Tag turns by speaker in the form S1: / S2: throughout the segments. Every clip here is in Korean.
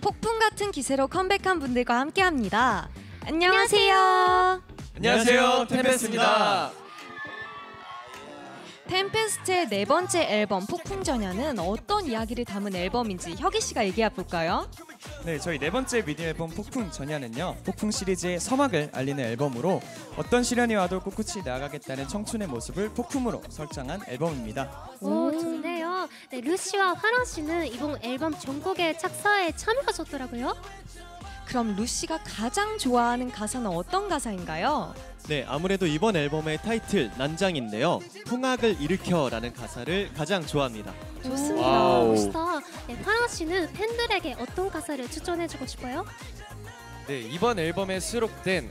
S1: 폭풍 같은 기세로 컴백한 분들과 함께합니다. 안녕하세요.
S2: 안녕하세요, 템페스트입니다.
S1: 템페스트의 네 번째 앨범 폭풍 전야는 어떤 이야기를 담은 앨범인지 혁이 씨가 얘기해 볼까요?
S2: 네, 저희 네 번째 미니 앨범 폭풍 전야는요. 폭풍 시리즈의 서막을 알리는 앨범으로 어떤 시련이 와도 꿋꿋이 나아가겠다는 청춘의 모습을 폭풍으로 설정한 앨범입니다.
S3: 오, 좋네요. 네, 루 씨와 화랑 씨는 이번 앨범 전곡의 작사에 참여하셨더라고요.
S1: 그럼 루 씨가 가장 좋아하는 가사는 어떤 가사인가요?
S4: 네, 아무래도 이번 앨범의 타이틀 난장인데요. 풍악을 일으켜라는 가사를 가장 좋아합니다.
S1: 좋습니다.
S2: Wow.
S3: 멋있다. 네, 화랑 씨는 팬들에게 어떤 가사를 추천해주고 싶어요?
S5: 네 이번 앨범에 수록된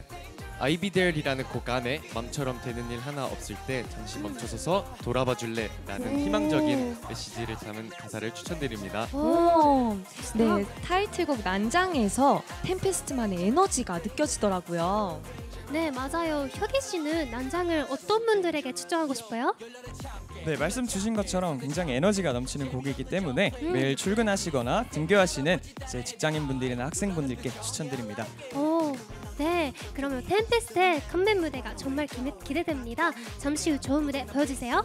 S5: I'll Be There이라는 곡 안에 맘처럼 되는 일 하나 없을 때 잠시 멈춰서서 돌아봐 줄래 라는
S3: 오.
S5: 희망적인 메시지를 담은 가사를 추천드립니다.
S1: 오. 네 타이틀곡 난장에서 템페스트만의 에너지가 느껴지더라고요.
S3: 네, 맞아요. 혁이 씨는 난장을 어떤 분들에게 추천하고 싶어요?
S2: 네, 말씀 주신 것처럼 굉장히 에너지가 넘치는 곡이기 때문에
S3: 음.
S2: 매일 출근하시거나 등교하시는 이제 직장인분들이나 학생분들께 추천드립니다.
S3: 오, 네. 그러면 템페스트의 컴백 무대가 정말 기, 기대됩니다. 잠시 후 좋은 무대 보여주세요.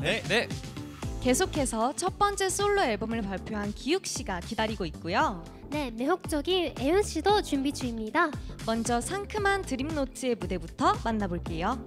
S5: 네, 네.
S1: 계속해서 첫 번째 솔로 앨범을 발표한 기욱 씨가 기다리고 있고요.
S3: 네, 매혹적인 애연 씨도 준비 중입니다.
S1: 먼저 상큼한 드림노트의 무대부터 만나볼게요.